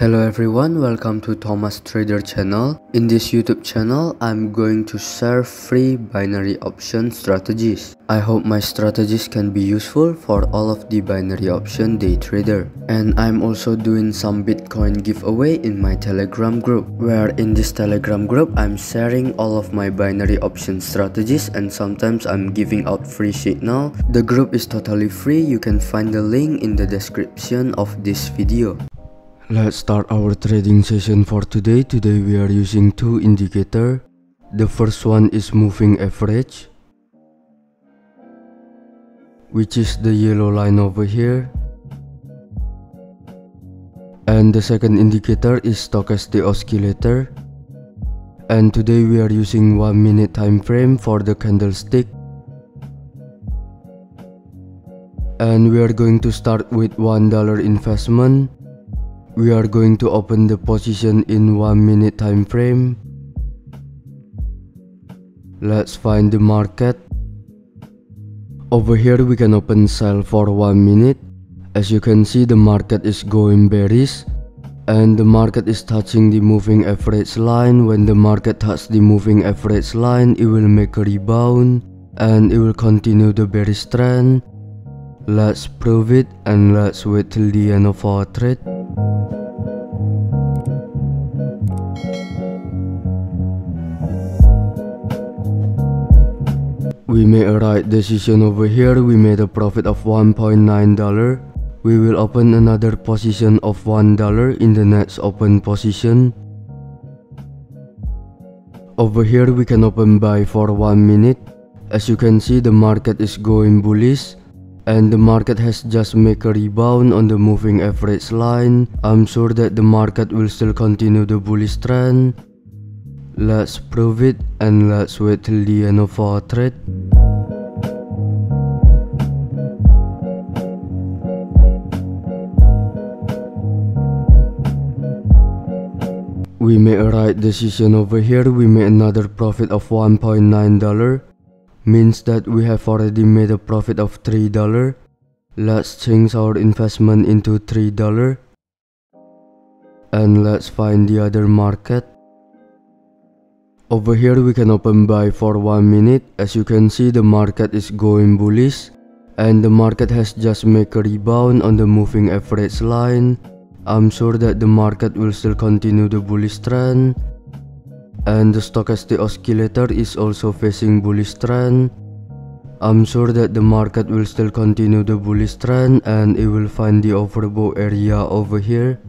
Hello everyone, welcome to Thomas Trader channel. In this YouTube channel, I'm going to share free binary option strategies. I hope my strategies can be useful for all of the binary option day trader. And I'm also doing some Bitcoin giveaway in my Telegram group, where in this Telegram group, I'm sharing all of my binary option strategies and sometimes I'm giving out free signal. The group is totally free, you can find the link in the description of this video. Let's start our trading session for today. Today we are using two indicator. The first one is moving average, which is the yellow line over here. And the second indicator is stochastic oscillator. And today we are using 1 minute time frame for the candlestick. And we are going to start with $1 investment we are going to open the position in 1 minute time frame. Let's find the market. Over here we can open sell for 1 minute. As you can see the market is going bearish and the market is touching the moving average line. When the market touches the moving average line it will make a rebound and it will continue the bearish trend. Let's prove it and let's wait till the end of our trade. We made a right decision over here, we made a profit of $1.9. We will open another position of $1 in the next open position. Over here we can open buy for 1 minute. As you can see the market is going bullish and the market has just make a rebound on the moving average line. I'm sure that the market will still continue the bullish trend. Let's prove it and let's wait till the end of our trade. We made a right decision over here, we made another profit of $1.9 means that we have already made a profit of $3. Let's change our investment into $3 and let's find the other market. Over here we can open buy for 1 minute. As you can see the market is going bullish and the market has just make a rebound on the moving average line. I'm sure that the market will still continue the bullish trend. And the stochastic oscillator is also facing bullish trend. I'm sure that the market will still continue the bullish trend and it will find the overbought area over here.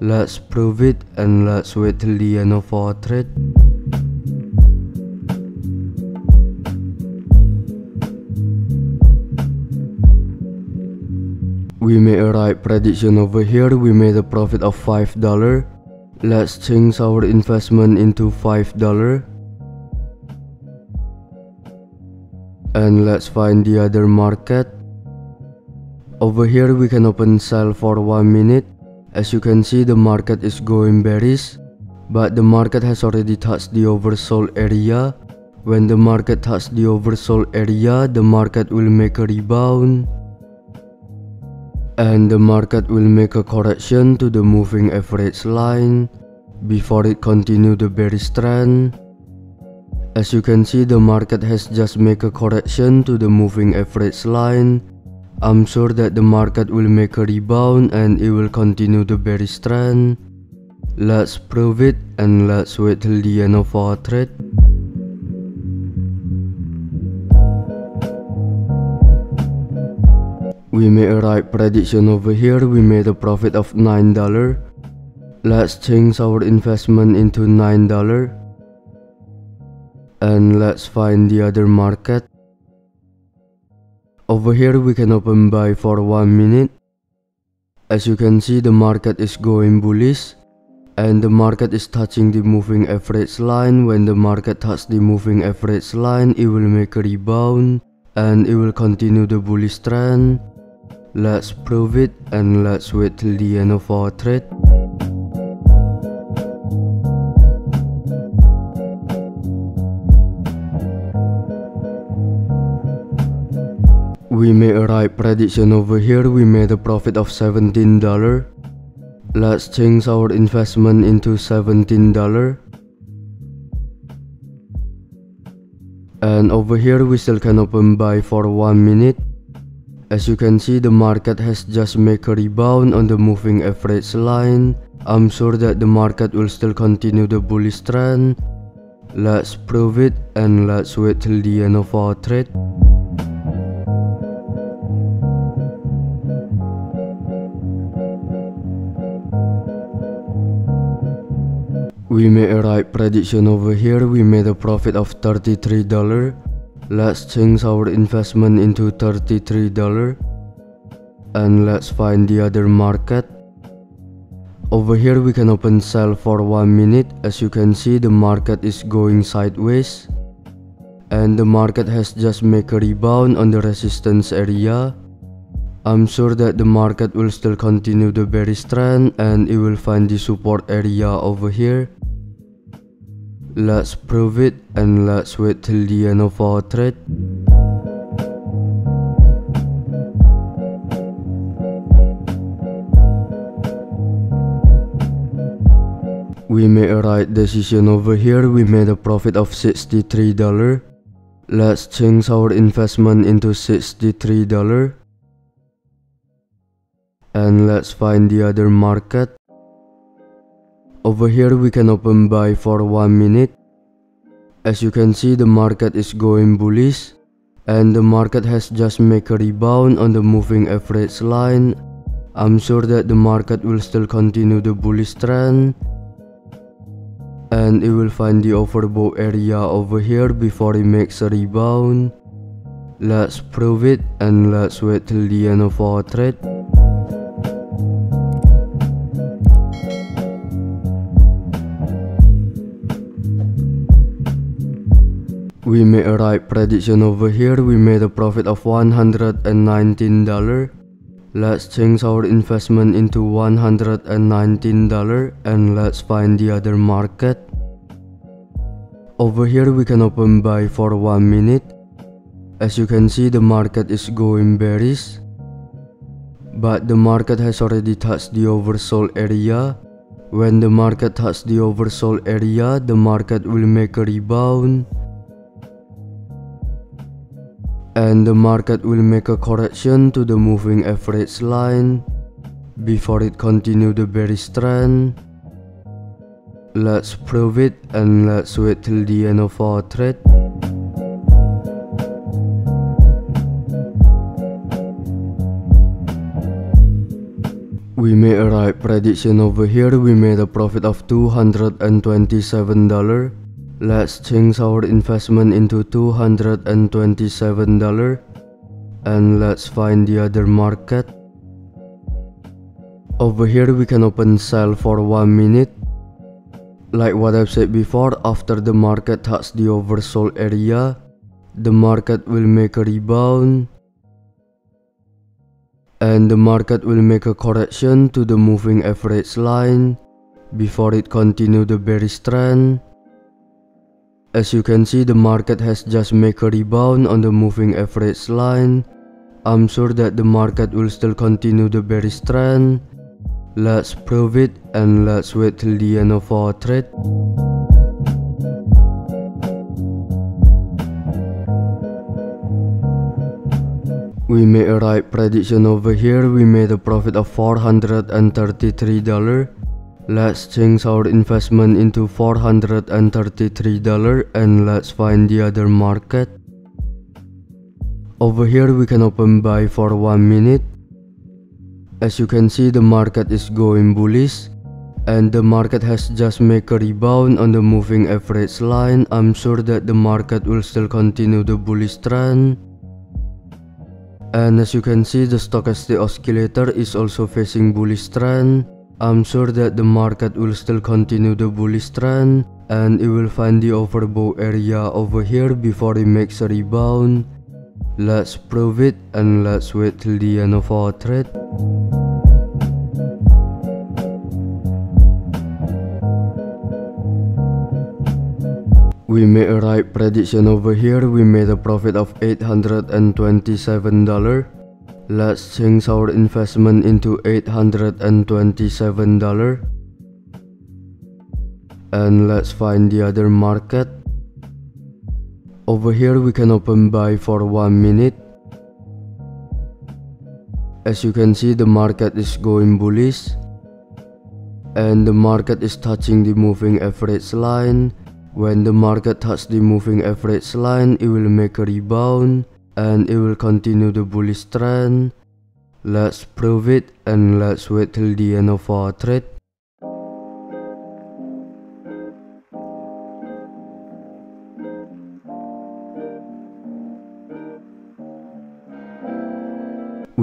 Let's prove it and let's wait till the end of our trade. We made a right prediction over here, we made a profit of $5. Let's change our investment into $5. And let's find the other market. Over here we can open sell for 1 minute. As you can see the market is going bearish. But the market has already touched the oversold area. When the market touches the oversold area, the market will make a rebound and the market will make a correction to the moving average line before it continue the bearish trend. As you can see the market has just make a correction to the moving average line. I'm sure that the market will make a rebound and it will continue the bearish trend. Let's prove it and let's wait till the end of our trade. We made a right prediction over here, we made a profit of $9. Let's change our investment into $9. And let's find the other market. Over here we can open buy for 1 minute. As you can see the market is going bullish. And the market is touching the moving average line. When the market touches the moving average line, it will make a rebound. And it will continue the bullish trend. Let's prove it and let's wait till the end of our trade. We made a right prediction over here, we made a profit of $17. Let's change our investment into $17. And over here we still can open buy for 1 minute. As you can see the market has just make a rebound on the moving average line. I'm sure that the market will still continue the bullish trend. Let's prove it and let's wait till the end of our trade. We made a right prediction over here, we made a profit of $33. Let's change our investment into $33 and let's find the other market. Over here we can open sell for 1 minute, as you can see the market is going sideways and the market has just make a rebound on the resistance area. I'm sure that the market will still continue the bearish trend and it will find the support area over here. Let's prove it and let's wait till the end of our trade. We made a right decision over here, we made a profit of $63. Let's change our investment into $63. And let's find the other market. Over here we can open buy for 1 minute. As you can see the market is going bullish and the market has just make a rebound on the moving average line. I'm sure that the market will still continue the bullish trend and it will find the overbought area over here before it makes a rebound. Let's prove it and let's wait till the end of our trade. We made a right prediction over here, we made a profit of $119. Let's change our investment into $119 and let's find the other market. Over here we can open buy for 1 minute. As you can see the market is going bearish. But the market has already touched the oversold area. When the market touches the oversold area, the market will make a rebound and the market will make a correction to the moving average line before it continue the bearish trend. Let's prove it and let's wait till the end of our trade. We made a right prediction over here, we made a profit of $227. Let's change our investment into $227 and let's find the other market. Over here we can open sell for 1 minute. Like what I've said before, after the market touches the oversold area, the market will make a rebound and the market will make a correction to the moving average line before it continue the bearish trend. As you can see the market has just make a rebound on the moving average line. I'm sure that the market will still continue the bearish trend. Let's prove it and let's wait till the end of our trade. We made a right prediction over here, we made a profit of $433. Let's change our investment into $433 and let's find the other market. Over here we can open buy for 1 minute. As you can see the market is going bullish and the market has just make a rebound on the moving average line. I'm sure that the market will still continue the bullish trend. And as you can see the stochastic oscillator is also facing bullish trend. I'm sure that the market will still continue the bullish trend and it will find the overbought area over here before it makes a rebound. Let's prove it and let's wait till the end of our trade. We made a right prediction over here, we made a profit of $827. Let's change our investment into $827 and let's find the other market. Over here we can open buy for one minute. As you can see the market is going bullish. And the market is touching the moving average line. When the market touches the moving average line it will make a rebound and it will continue the bullish trend let's prove it and let's wait till the end of our trade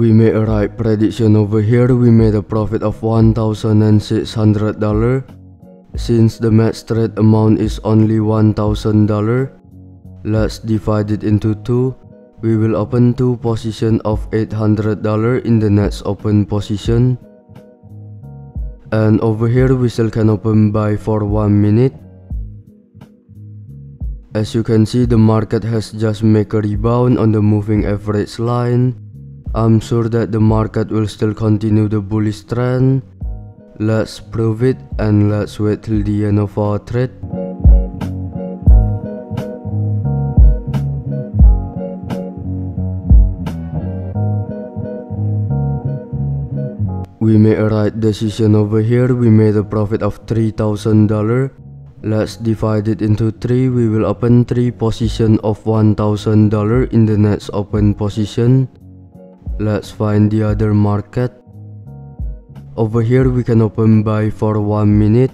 We made a right prediction over here, we made a profit of $1,600 since the max trade amount is only $1,000. Let's divide it into two. We will open two position of $800 in the next open position. And over here we still can open buy for 1 minute. As you can see the market has just make a rebound on the moving average line I'm sure that the market will still continue the bullish trend. Let's prove it and let's wait till the end of our trade. We made a right decision over here, we made a profit of $3,000. Let's divide it into 3, we will open 3 position of $1,000 in the next open position. Let's find the other market. Over here we can open buy for 1 minute.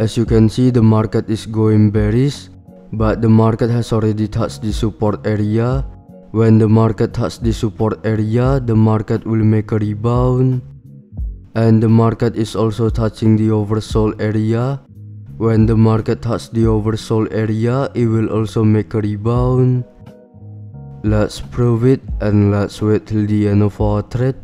As you can see the market is going bearish, but the market has already touched the support area. When the market touches the support area, the market will make a rebound. And the market is also touching the oversold area. When the market touches the oversold area, it will also make a rebound. Let's prove it and let's wait till the end of our trade.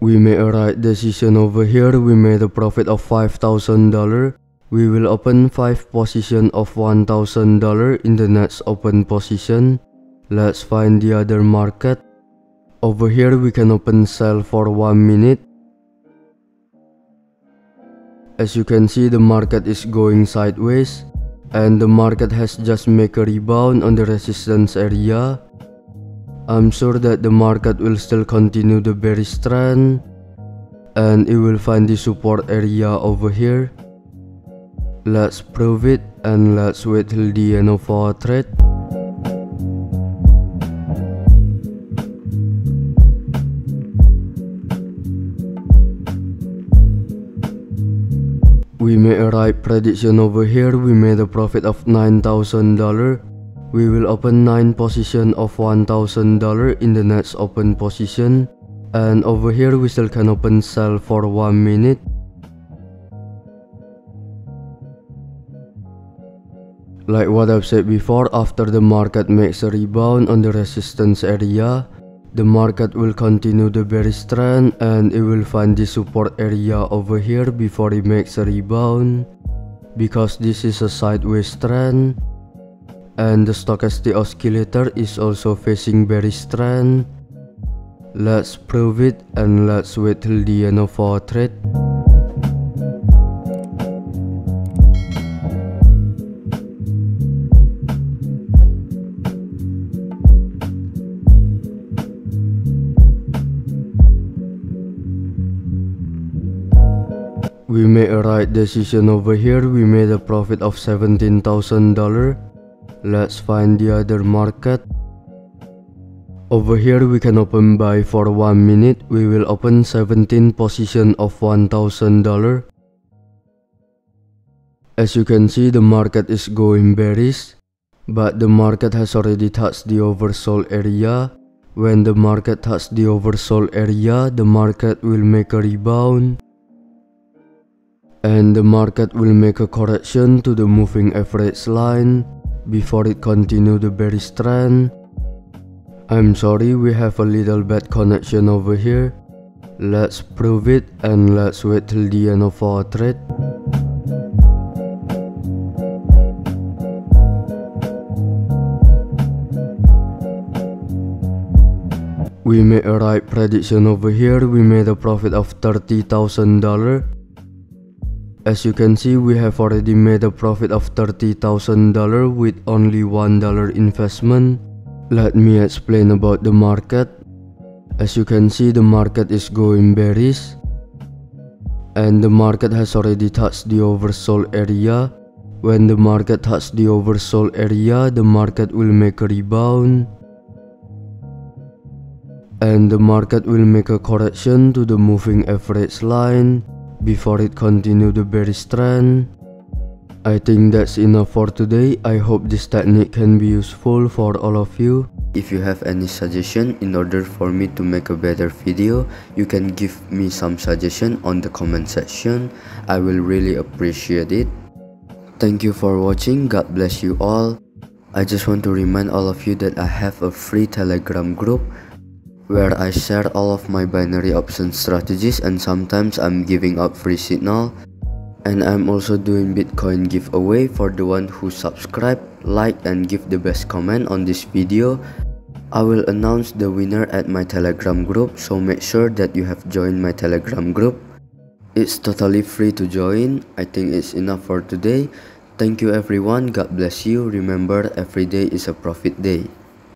We made a right decision over here, we made a profit of $5,000. We will open 5 position of $1,000 in the next open position. Let's find the other market. Over here we can open sell for 1 minute. As you can see the market is going sideways and the market has just make a rebound on the resistance area. I'm sure that the market will still continue the bearish trend and it will find the support area over here. Let's prove it and let's wait till the end of our trade. We made a right prediction over here, we made a profit of $9,000. We will open 9 position of $1,000 in the next open position. And over here we still can open sell for 1 minute. Like what I've said before, after the market makes a rebound on the resistance area, the market will continue the bearish trend and it will find the support area over here before it makes a rebound because this is a sideways trend and the stochastic oscillator is also facing bearish trend. Let's prove it and let's wait till the end of our trade. We made a right decision over here, we made a profit of $17,000. Let's find the other market. Over here we can open buy for 1 minute, we will open 17 position of $1,000. As you can see the market is going bearish, but the market has already touched the oversold area. When the market touches the oversold area, the market will make a rebound and the market will make a correction to the moving average line before it continued the bearish trend, I'm sorry we have a little bad connection over here. Let's prove it and let's wait till the end of our trade. We made a right prediction over here, we made a profit of $30,000 as you can see, we have already made a profit of $30,000 with only $1 investment. Let me explain about the market. As you can see, the market is going bearish. And the market has already touched the oversold area. When the market touches the oversold area, the market will make a rebound. And the market will make a correction to the moving average line before it continue the bearish trend. I think that's enough for today. I hope this technique can be useful for all of you. If you have any suggestion in order for me to make a better video, you can give me some suggestion on the comment section. I will really appreciate it. Thank you for watching. God bless you all. I just want to remind all of you that I have a free telegram group where I share all of my binary option strategies and sometimes I'm giving out free signal and I'm also doing Bitcoin giveaway for the one who subscribe, like and give the best comment on this video. I will announce the winner at my telegram group so make sure that you have joined my telegram group. It's totally free to join. I think it's enough for today. Thank you everyone. God bless you. Remember every day is a profit day.